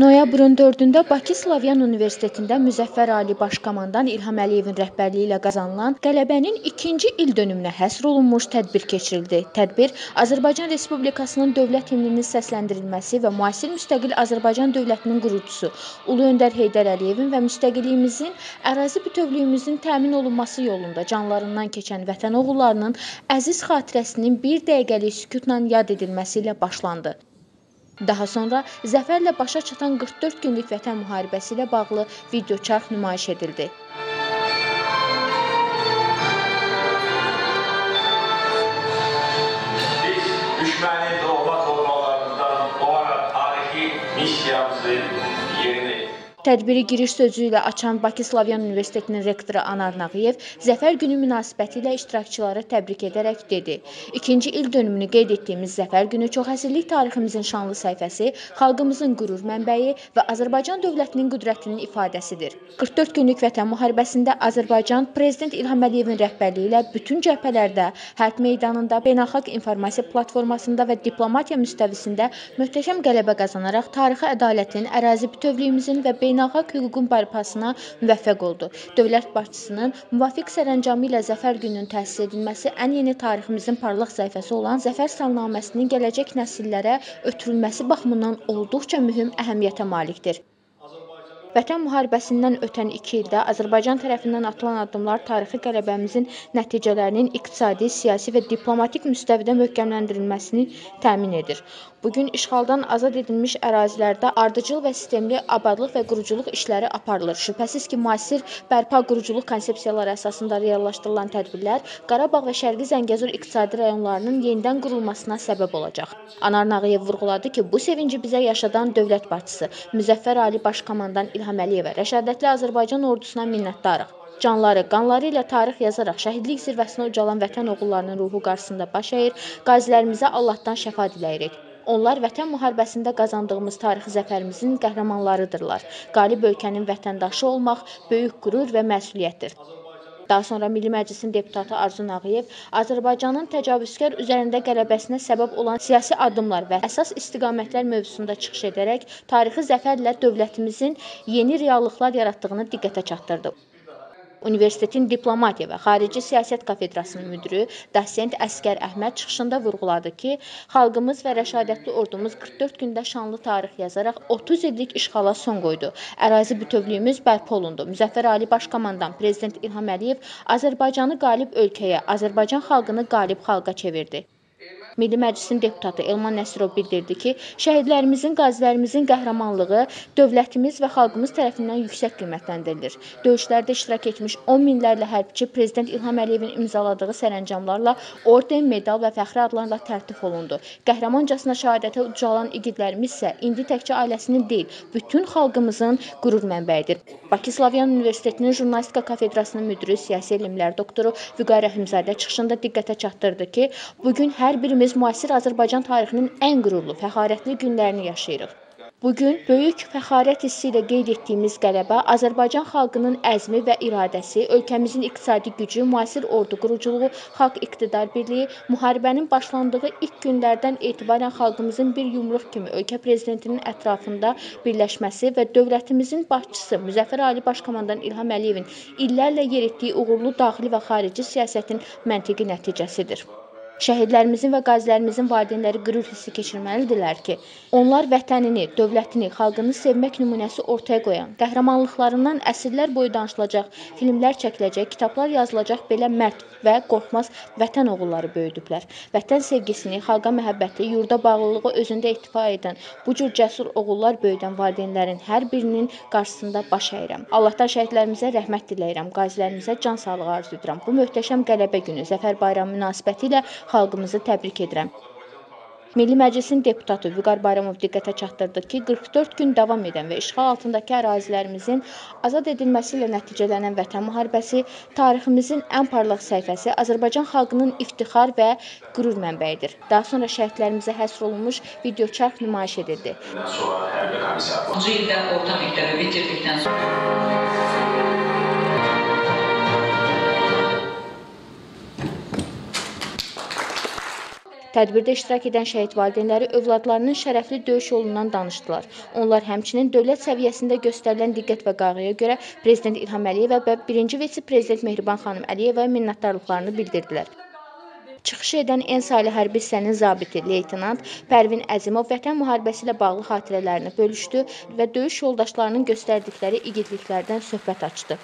Noyabrın 4-də Bakı Slavyan Universitetində Müzəffər Ali Baş Komandan İlham Əliyevin rəhbərliyi ilə qazanılan qələbənin ikinci ildönümünə həsr olunmuş tədbir keçirildi. Tədbir Azərbaycan Respublikasının dövlət himninin səsləndirilməsi və müasir müstəqil Azərbaycan dövlətinin qurucusu Ulu Öndər Heydər Əliyevin və müstəqilliyimizin, ərazi bütövlüyümüzün təmin olunması yolunda canlarından keçən vətən oğullarının əziz xatirəsinin bir dəqiqəlik sükutla yad edilməsi ilə başlandı. Daha sonra zəfərlə başa çatan 44 günlük Vətən müharibəsi ilə bağlı videoçarx nümayiş edildi. Biz düşmənin doğma torpalarından doğaraq tarixi missiyamızı yerinə Tədbiri giriş sözü ilə açan Bakı Slavyan Universitetinin rektoru Anar Nağıyev Zəfər günü münasibətilə iştirakçıları təbrik edərək dedi: "İkinci il dönümünü qeyd etdiyimiz Zəfər günü çoxəsrlik tariximizin şanlı səhifəsi, xalqımızın qürur mənbəyi və Azərbaycan dövlətinin qüdrətinin ifadəsidir. 44 günlük Vətən müharibəsində Azərbaycan prezident İlham Əliyevin rəhbərliyi ilə bütün cəbhələrdə, hərb meydanında, beynəlxalq informasiya platformasında və diplomatiya müstəvisində möhtəşəm qələbə qazanaraq tarixi ədalətin, ərazi bütövlüyümüzün və beynəlxalq hüququn bərpasına müvəffəq oldu. Dövlət başçısının müvafiq sərəncamı ilə Zəfər gününün təsis edilməsi ən yeni tariximizin parlaq səhifəsi olan Zəfər salnaməsinin gələcək nəsillərə ötürülməsi baxımından olduqca mühüm əhəmiyyətə malikdir. Vətən müharibəsindən ötən 2 ildə Azərbaycan tərəfindən atılan addımlar tarixi qələbəmizin nəticələrinin iqtisadi, siyasi və diplomatik müstəvidə möhkəmləndirilməsini təmin edir. Bu gün işğaldan azad edilmiş ərazilərdə ardıcıl və sistemli abadlıq və quruculuq işləri aparılır. Şübhəsiz ki, müasir bərpa quruculuq konsepsiyaları əsasında reallaşdırılan tədbirlər Qarabağ və Şərqi Zəngəzur iqtisadi rayonlarının yenidən qurulmasına səbəb olacaq. Anar Nağıyev vurğuladı ki, bu sevinci bizə yaşadan dövlət başçısı Müzəffər Ali Baş Komandan İlham Əliyevə, rəşadətli Azərbaycan ordusuna minnətdarıq. Canları, qanları ilə tarix yazaraq şəhidlik zirvəsinə ucalan vətən oğullarının ruhu qarşısında baş əyir, qazilərimizə Allahdan şəfa diləyirik. Onlar Vətən müharibəsində qazandığımız tarixi zəfərimizin qəhrəmanlarıdırlar. Qalib ölkənin vətəndaşı olmaq böyük qürur və məsuliyyətdir. Daha sonra Milli Məclisin deputatı Arzu Nağıyev Azərbaycanın təcavüzkar üzərində qələbəsinə səbəb olan siyasi addımlar və əsas istiqamətlər mövzusunda çıxış edərək tarixi zəfərlə dövlətimizin yeni reallıqlar yaratdığını diqqətə çatdırdı. Universitetin Diplomatiya və Xarici Siyasət kafedrasının müdiri dosent Əskər Əhməd çıxışında vurğuladı ki, xalqımız və rəşadətli ordumuz 44 gündə şanlı tarix yazaraq 30 illik işğala son qoydu. Ərazi bütövlüyümüz bərpa olundu. Müzəffər Ali Baş Komandan Prezident İlham Əliyev Azərbaycanı qalib ölkəyə, Azərbaycan xalqını qalib xalqa çevirdi. Milli Məclisin deputatı Elman Nəsirov bildirdi ki, şəhidlərimizin, qazilərimizin qəhrəmanlığı dövlətimiz və xalqımız tərəfindən yüksək qiymətləndirilir. Döyüşlərdə iştirak etmiş 10 minlərlə hərbçi Prezident İlham Əliyevin imzaladığı sərəncamlarla orden, medal və fəxri adlarla təltif olundu. Qəhrəmancasına şəhadətə ucalan igidlərimiz isə indi təkcə ailəsinin deyil, bütün xalqımızın qürur mənbəyidir. Bakı Slavyan Universitetinin jurnalistika kafedrasının müdiri, siyasi elmlər doktoru Vüqar Rəhimzadə çıxışında diqqətə çatdırdı ki, bu gün hər birimiz biz müasir Azərbaycan tarixinin ən qürurlu, fəxarətli günlərini yaşayırıq. Bu gün böyük fəxarət hissi ilə qeyd etdiyimiz qələbə Azərbaycan xalqının əzmi və iradəsi, ölkəmizin iqtisadi gücü, müasir ordu quruculuğu, xalq iqtidar birliyi, müharibənin başlandığı ilk günlərdən etibarən xalqımızın bir yumruq kimi ölkə prezidentinin ətrafında birləşməsi və dövlətimizin başçısı Müzəffər Ali Baş Komandan İlham Əliyevin illərlə yeritdiyi uğurlu daxili və xarici siyasətin məntiqi nəticəsidir. Şəhidlərimizin və qazilərimizin valideynləri qürur hissi keçirməlidirlər ki, onlar vətənini, dövlətini, xalqını sevmək nümunəsi ortaya qoyan, qəhrəmanlıqlarından əsrlər boyu danışılacaq, filmlər çəkiləcək, kitablar yazılacaq belə mərd və qorxmaz vətən oğulları böyüdüblər. Vətən sevgisini, xalqa məhəbbəti, yurda bağlılığı özündə ehtiva edən bu cür cəsur oğullar böyüdən valideynlərin hər birinin qarşısında baş əyirəm. Allahdan şəhidlərimizə rəhmət diləyirəm, qazilərimizə can sağlığı arzu edirəm. Bu möhtəşəm qələbə günü, Zəfər bayramı münasibətilə xalqımızı təbrik edirəm. Milli Məclisin deputatı Vüqar Bayramov diqqətə çatdırdı ki, 44 gün davam edən və işğal altındakı ərazilərimizin azad edilməsi ilə nəticələnən Vətən müharibəsi tariximizin ən parlaq səhifəsi, Azərbaycan xalqının iftixar və qürur mənbəyidir. Daha sonra şəhidlərimizə həsr olunmuş videoçarx nümayiş edildi. Sonra hərbi komisar. 10-cu ildə orta məktəbi bitirdikdən sonra Tədbirdə iştirak edən şəhid valideynləri övladlarının şərəfli döyüş yolundan danışdılar. Onlar həmçinin dövlət səviyyəsində göstərilən diqqət və qayğıya görə Prezident İlham Əliyevə və birinci vitse-prezident Mehriban xanım Əliyevə minnətdarlıqlarını bildirdilər. Çıxış edən En saylı hərbi hissənin zabiti leytenant Pərvin Əzimov Vətən müharibəsi ilə bağlı xatirələrini bölüşdü və döyüş yoldaşlarının göstərdikləri igidliklərdən söhbət açdı.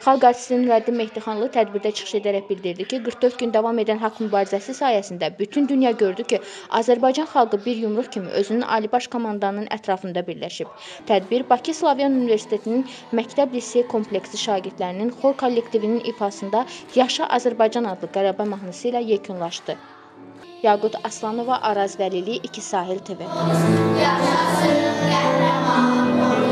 Xalq artisti Nurəddin Mehdixanlı tədbirdə çıxış edərək bildirdi ki, 44 gün davam edən haqq mübarizəsi sayəsində bütün dünya gördü ki, Azərbaycan xalqı bir yumruq kimi özünün Ali Baş Komandanının ətrafında birləşib. Tədbir Bakı Slavyan Universitetinin Məktəb Lisey kompleksi şagirdlərinin xor kollektivinin ifasında Yaşa Azərbaycan adlı qələbə mahnısı ilə yekunlaşdı. Yaqut Aslanova, Araz Vəlili, 2 Sahil TV. Yaşasın qəhrəmanımız.